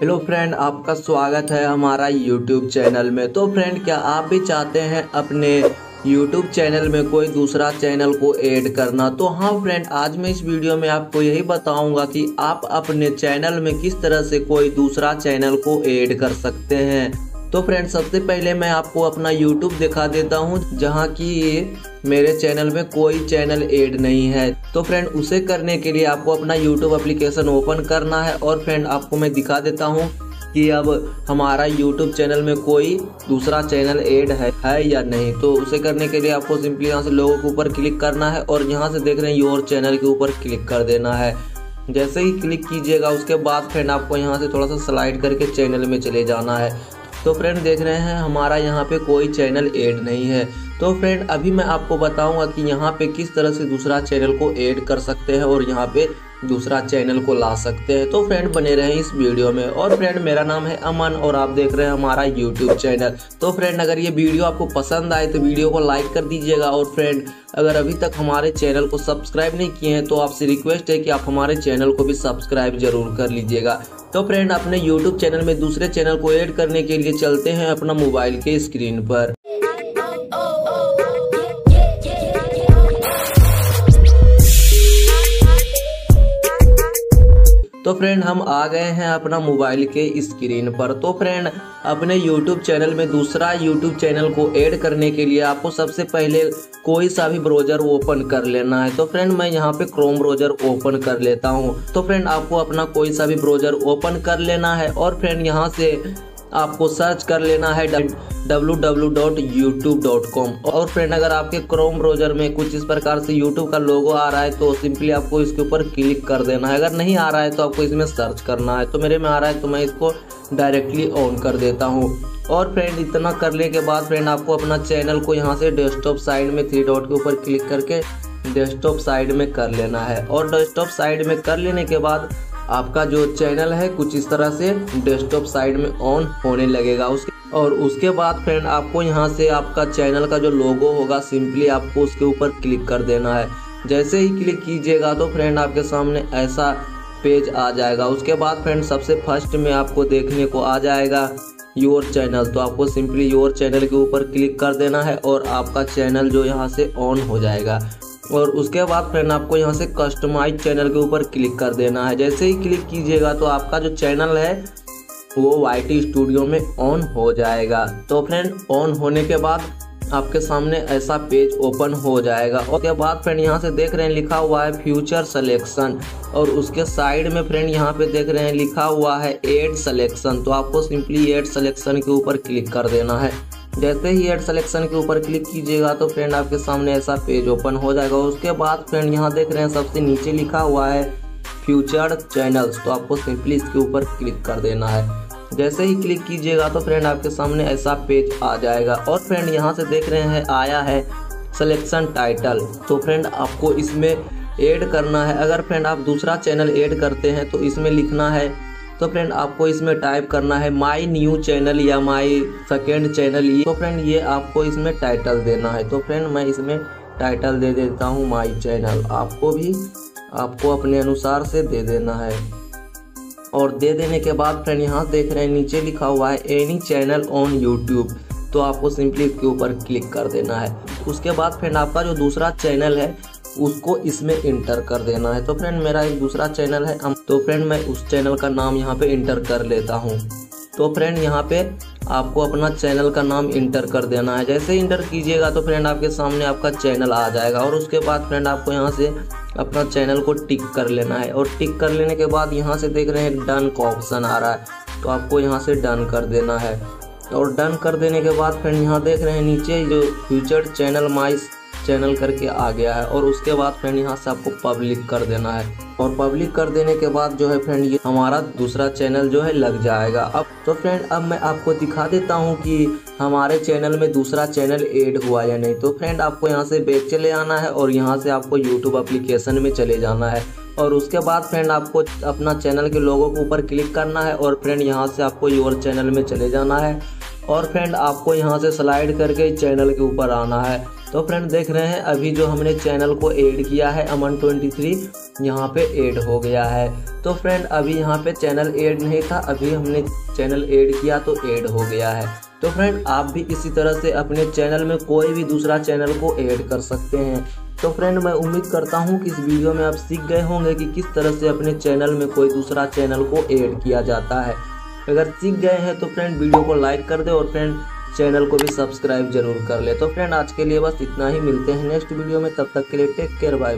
Hello friend आपका स्वागत है हमारा यूट्यूब चैनल में। तो फ्रेंड क्या आप भी चाहते हैं अपने यूट्यूब चैनल में कोई दूसरा चैनल को ऐड करना? तो हाँ फ्रेंड आज मैं इस वीडियो में आपको यही बताऊँगा कि आप अपने चैनल में किस तरह से कोई दूसरा चैनल को ऐड कर सकते हैं। तो फ्रेंड सबसे पहले मैं आपको अपना यूट्यूब दिखा देता हूँ जहाँ की मेरे चैनल में कोई चैनल ऐड नहीं है। तो फ्रेंड उसे करने के लिए आपको अपना यूट्यूब एप्लीकेशन ओपन करना है और फ्रेंड आपको मैं दिखा देता हूँ कि अब हमारा यूट्यूब चैनल में कोई दूसरा चैनल ऐड है, है या नहीं। तो उसे करने के लिए आपको सिंपली यहाँ से लोगों के ऊपर क्लिक करना है और यहाँ से देख रहे हैं योर चैनल के ऊपर क्लिक कर देना है। जैसे ही क्लिक कीजिएगा उसके बाद फ्रेंड आपको यहाँ से थोड़ा सा स्लाइड करके चैनल में चले जाना है। तो फ्रेंड देख रहे हैं, हमारा यहाँ पे कोई चैनल ऐड नहीं है। तो फ्रेंड अभी मैं आपको बताऊँगा कि यहाँ पे किस तरह से दूसरा चैनल को ऐड कर सकते हैं और यहाँ पे दूसरा चैनल को ला सकते हैं। तो फ्रेंड बने रहे इस वीडियो में। और फ्रेंड मेरा नाम है अमन और आप देख रहे हैं हमारा यूट्यूब चैनल तो फ्रेंड अगर ये वीडियो आपको पसंद आए तो वीडियो को लाइक कर दीजिएगा। और फ्रेंड अगर अभी तक हमारे चैनल को सब्सक्राइब नहीं किए हैं तो आपसे रिक्वेस्ट है कि आप हमारे चैनल को भी सब्सक्राइब ज़रूर कर लीजिएगा। तो फ्रेंड अपने यूट्यूब चैनल में दूसरे चैनल को ऐड करने के लिए चलते हैं अपना मोबाइल के स्क्रीन पर। फ्रेंड हम आ गए हैं अपना मोबाइल के स्क्रीन पर। तो फ्रेंड अपने यूट्यूब चैनल में दूसरा यूट्यूब चैनल को ऐड करने के लिए आपको सबसे पहले कोई सा भी ब्राउज़र ओपन कर लेना है। तो फ्रेंड मैं यहाँ पे क्रोम ब्राउज़र ओपन कर लेता हूँ। तो फ्रेंड आपको अपना कोई सा भी ब्राउज़र ओपन कर लेना है और फ्रेंड यहाँ से आपको सर्च कर लेना है www.youtube.com और फ्रेंड अगर आपके क्रोम ब्राउज़र में कुछ इस प्रकार से यूट्यूब का लोगो आ रहा है तो सिंपली आपको इसके ऊपर क्लिक कर देना है। अगर नहीं आ रहा है तो आपको इसमें सर्च करना है। तो मेरे में आ रहा है तो मैं इसको डायरेक्टली ऑन कर देता हूँ। और फ्रेंड इतना करने के बाद फ्रेंड आपको अपना चैनल को यहाँ से डेस्कटॉप साइड में थ्री डॉट के ऊपर क्लिक करके डेस्कटॉप साइड में कर लेना है। और डेस्कटॉप साइड में कर लेने के बाद आपका जो चैनल है, कुछ इस तरह से डेस्कटॉप साइड में ऑन होने लगेगा उसके। और उसके बाद फ्रेंड आपको यहाँ से आपका चैनल का जो लोगो होगा सिंपली आपको उसके ऊपर क्लिक कर देना है। जैसे ही क्लिक कीजिएगा तो फ्रेंड आपके सामने ऐसा पेज आ जाएगा। उसके बाद फ्रेंड सबसे फ़र्स्ट में आपको देखने को आ जाएगा योर चैनल तो आपको सिंपली योर चैनल के ऊपर क्लिक कर देना है और आपका चैनल जो यहाँ से ऑन हो जाएगा। और उसके बाद फ्रेंड आपको यहाँ से कस्टमाइज चैनल के ऊपर क्लिक कर देना है। जैसे ही क्लिक कीजिएगा तो आपका जो चैनल है, वो वाई स्टूडियो में ऑन हो जाएगा। तो फ्रेंड ऑन होने के बाद आपके सामने ऐसा पेज ओपन हो जाएगा। और उसके बाद फ्रेंड यहाँ से देख रहे हैं, लिखा हुआ है फ्यूचर सिलेक्शन और उसके साइड में फ्रेंड यहाँ पे देख रहे हैं, लिखा हुआ है एड सिलेक्शन तो आपको सिंपली एड सिलेक्शन के ऊपर क्लिक कर देना है। जैसे ही एड सिलेक्शन के ऊपर क्लिक कीजिएगा तो फ्रेंड आपके सामने ऐसा पेज ओपन हो जाएगा। उसके बाद फ्रेंड यहाँ देख रहे हैं, सबसे नीचे लिखा हुआ है फ्यूचर चैनल्स तो आपको सिंपली इसके ऊपर क्लिक कर देना है। जैसे ही क्लिक कीजिएगा तो फ्रेंड आपके सामने ऐसा पेज आ जाएगा। और फ्रेंड यहाँ से देख रहे हैं, आया है सिलेक्शन टाइटल तो फ्रेंड आपको इसमें ऐड करना है। अगर फ्रेंड आप दूसरा चैनल ऐड करते हैं तो इसमें लिखना है तो फ्रेंड आपको इसमें टाइप करना है माई न्यू चैनल या माई सेकेंड चैनल ये। तो फ्रेंड ये आपको इसमें टाइटल देना है। तो फ्रेंड मैं इसमें टाइटल दे देता हूँ माई चैनल आपको भी आपको अपने अनुसार से दे देना है। और दे देने के बाद फ्रेंड यहाँ देख रहे हैं, नीचे लिखा हुआ है एनी चैनल ऑन यूट्यूब तो आपको सिंपली इसके ऊपर क्लिक कर देना है। उसके बाद फ्रेंड आपका जो दूसरा चैनल है उसको इसमें इंटर कर देना है। तो फ्रेंड मेरा एक दूसरा चैनल है तो फ्रेंड मैं उस चैनल का नाम यहाँ पे इंटर कर लेता हूँ। तो फ्रेंड यहाँ पे आपको अपना चैनल का नाम इंटर कर देना है। जैसे इंटर कीजिएगा तो फ्रेंड आपके सामने आपका चैनल आ जाएगा। और उसके बाद फ्रेंड आपको यहाँ से अपना चैनल को टिक कर लेना है। और टिक कर लेने के बाद यहाँ से देख रहे हैं डन का ऑप्शन आ रहा है। तो आपको यहाँ से डन कर देना है। और डन कर देने के बाद फ्रेंड यहाँ देख रहे हैं नीचे जो फ्यूचर चैनल माइस चैनल करके आ गया है और उसके बाद फ्रेंड यहाँ से आपको पब्लिक कर देना है। और पब्लिक कर देने के बाद जो है फ्रेंड ये हमारा दूसरा चैनल जो है लग जाएगा। अब तो फ्रेंड, अब मैं आपको दिखा देता हूँ कि हमारे चैनल में दूसरा चैनल ऐड हुआ या नहीं। तो फ्रेंड, आपको यहाँ से बैक चले आना है और यहाँ से आपको यूट्यूब अप्लीकेशन में चले जाना है। और उसके बाद फ्रेंड, आपको अपना चैनल के लोगों के ऊपर क्लिक करना है और फ्रेंड, यहाँ से आपको योर चैनल में चले जाना है। और फ्रेंड, आपको यहाँ से स्लाइड करके चैनल के ऊपर आना है। तो फ्रेंड देख रहे हैं, अभी जो हमने चैनल को ऐड किया है, अमन 23 यहाँ पे ऐड हो गया है। तो फ्रेंड अभी यहाँ पे चैनल ऐड नहीं था, अभी हमने चैनल ऐड किया तो ऐड हो गया है। तो फ्रेंड आप भी इसी तरह से अपने चैनल में कोई भी दूसरा चैनल को ऐड कर सकते हैं। तो फ्रेंड मैं उम्मीद करता हूँ कि इस वीडियो में आप सीख गए होंगे कि किस तरह से अपने चैनल में कोई दूसरा चैनल को ऐड किया जाता है। अगर सीख गए हैं तो फ्रेंड वीडियो को लाइक कर दे और फ्रेंड चैनल को भी सब्सक्राइब ज़रूर कर ले। तो फ्रेंड आज के लिए बस इतना ही। मिलते हैं नेक्स्ट वीडियो में। तब तक के लिए टेक केयर बाय